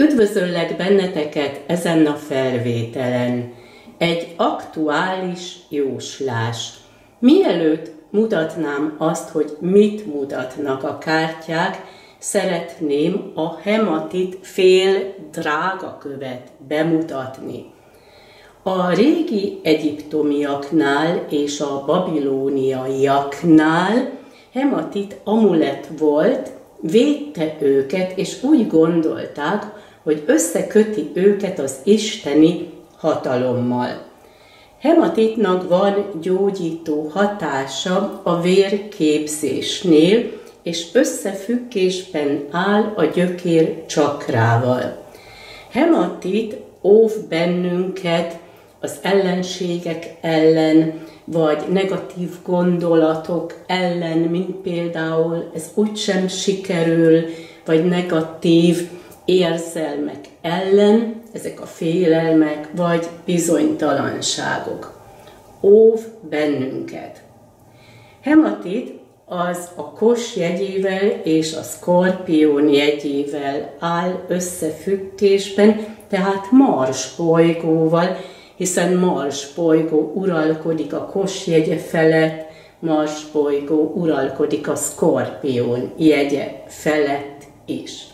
Üdvözöllek benneteket ezen a felvételen. Egy aktuális jóslás. Mielőtt mutatnám azt, hogy mit mutatnak a kártyák, szeretném a hematit fél drágakövet bemutatni. A régi egyiptomiaknál és a babilóniaiaknál hematit amulet volt, védte őket, és úgy gondolták, hogy összeköti őket az isteni hatalommal. Hematitnak van gyógyító hatása a vérképzésnél, és összefüggésben áll a gyökér csakrával. Hematit óv bennünket az ellenségek ellen, vagy negatív gondolatok ellen, mint például ez úgysem sikerül, vagy negatív érzelmek ellen, ezek a félelmek, vagy bizonytalanságok. Óv bennünket. Hematit az a kos jegyével és a skorpión jegyével áll összefüggésben, tehát Mars bolygóval, hiszen Mars bolygó uralkodik a kos jegye felett, Mars bolygó uralkodik a skorpión jegye felett is.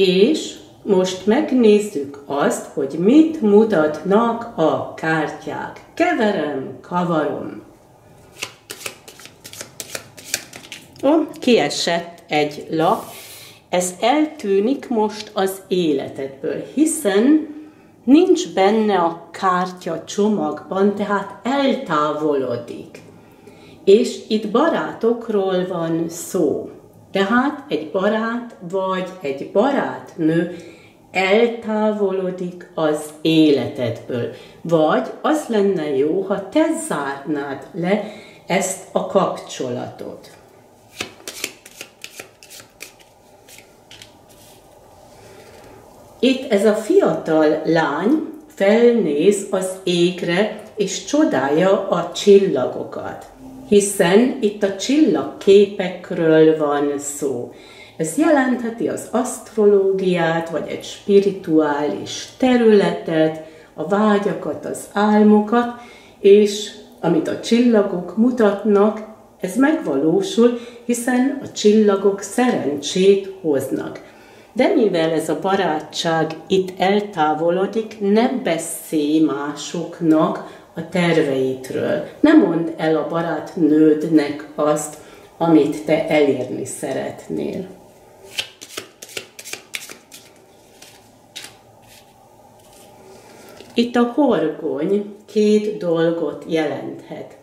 És most megnézzük azt, hogy mit mutatnak a kártyák. Keverem, kavarom. Ó, kiesett egy lap. Ez eltűnik most az életedből, hiszen nincs benne a kártya csomagban, tehát eltávolodik. És itt barátokról van szó. Tehát egy barát vagy egy barátnő eltávolodik az életedből. Vagy az lenne jó, ha te zárnád le ezt a kapcsolatot. Itt ez a fiatal lány felnéz az égre, és csodálja a csillagokat, hiszen itt a csillagképekről van szó. Ez jelentheti az asztrológiát, vagy egy spirituális területet, a vágyakat, az álmokat, és amit a csillagok mutatnak, ez megvalósul, hiszen a csillagok szerencsét hoznak. De mivel ez a barátság itt eltávolodik, ne beszélj másoknak a terveitről. Ne mondd el a barátnődnek azt, amit te elérni szeretnél. Itt a horgony két dolgot jelenthet.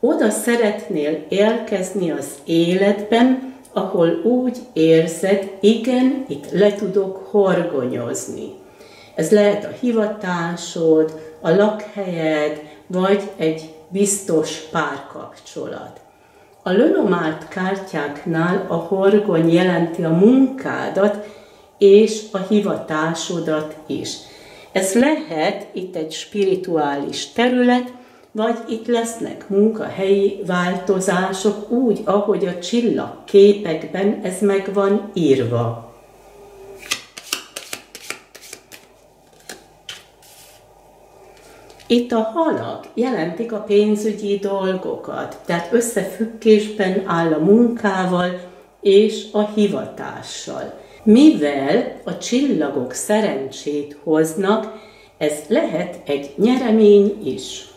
Oda szeretnél érkezni az életben, ahol úgy érzed, igen, itt le tudok horgonyozni. Ez lehet a hivatásod, a lakhelyed, vagy egy biztos párkapcsolat. A lönomált kártyáknál a horgony jelenti a munkádat és a hivatásodat is. Ez lehet itt egy spirituális terület, vagy itt lesznek munkahelyi változások úgy, ahogy a csillagképekben ez meg van írva. Itt a halak jelentik a pénzügyi dolgokat, tehát összefüggésben áll a munkával és a hivatással. Mivel a csillagok szerencsét hoznak, ez lehet egy nyeremény is.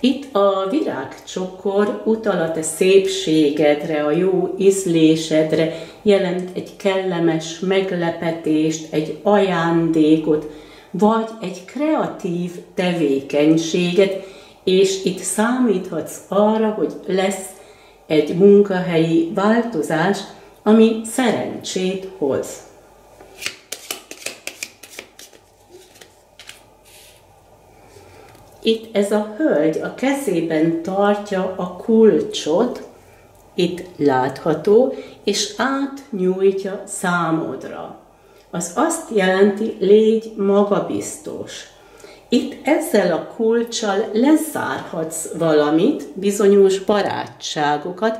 Itt a virágcsokor utal a te szépségedre, a jó ízlésedre, jelent egy kellemes meglepetést, egy ajándékot, vagy egy kreatív tevékenységet, és itt számíthatsz arra, hogy lesz egy munkahelyi változás, ami szerencsét hoz. Itt ez a hölgy a kezében tartja a kulcsot, itt látható, és átnyújtja számodra. Az azt jelenti, légy magabiztos. Itt ezzel a kulcsal lezárhatsz valamit, bizonyos barátságokat,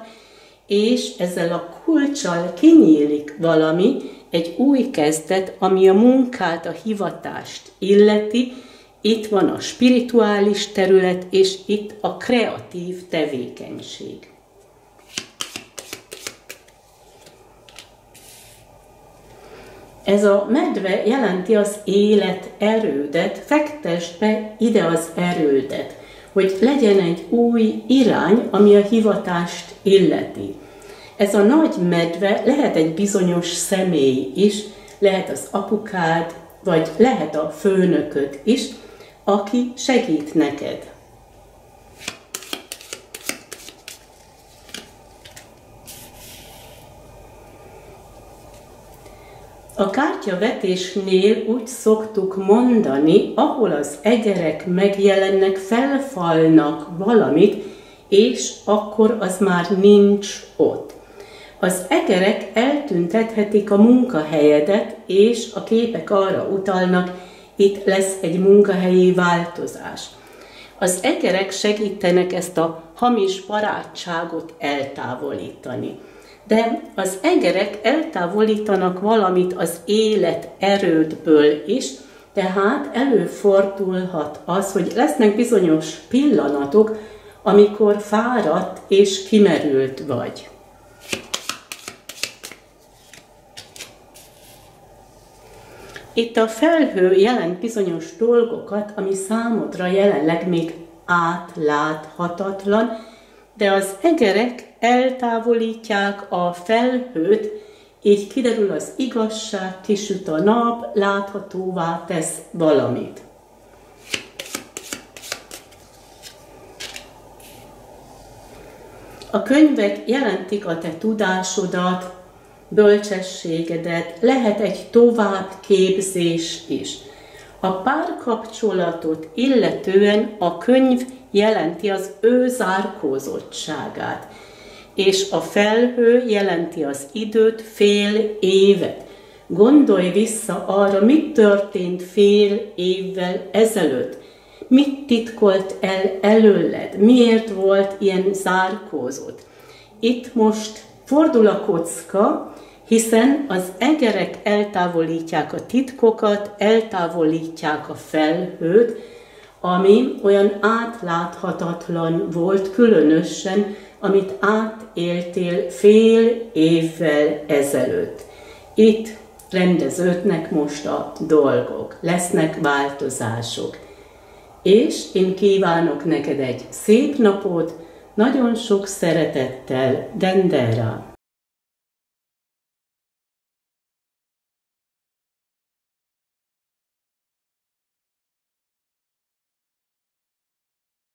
és ezzel a kulcsal kinyílik valami, egy új kezdet, ami a munkát, a hivatást illeti, itt van a spirituális terület, és itt a kreatív tevékenység. Ez a medve jelenti az élet erődet, fektest be ide az erődet, hogy legyen egy új irány, ami a hivatást illeti. Ez a nagy medve lehet egy bizonyos személy is, lehet az apukád, vagy lehet a főnököd is, aki segít neked. A kártyavetésnél úgy szoktuk mondani, ahol az egerek megjelennek, felfalnak valamit, és akkor az már nincs ott. Az egerek eltüntethetik a munkahelyedet, és a képek arra utalnak, itt lesz egy munkahelyi változás. Az egerek segítenek ezt a hamis barátságot eltávolítani. De az egerek eltávolítanak valamit az élet erődből is, tehát előfordulhat az, hogy lesznek bizonyos pillanatok, amikor fáradt és kimerült vagy. Itt a felhő jelent bizonyos dolgokat, ami számodra jelenleg még átláthatatlan, de az egerek eltávolítják a felhőt, így kiderül az igazság, kisüt a nap, láthatóvá tesz valamit. A könyvek jelentik a te tudásodat, bölcsességedet, lehet egy továbbképzés is. A párkapcsolatot illetően a könyv jelenti az ő zárkózottságát, és a felhő jelenti az időt, fél évet. Gondolj vissza arra, mit történt fél évvel ezelőtt, mit titkolt el előled, miért volt ilyen zárkózott. Itt most fordul a kocka, hiszen az egerek eltávolítják a titkokat, eltávolítják a felhőt, ami olyan átláthatatlan volt különösen, amit átéltél fél évvel ezelőtt. Itt rendeződnek most a dolgok, lesznek változások. És én kívánok neked egy szép napot, nagyon sok szeretettel, Dendera!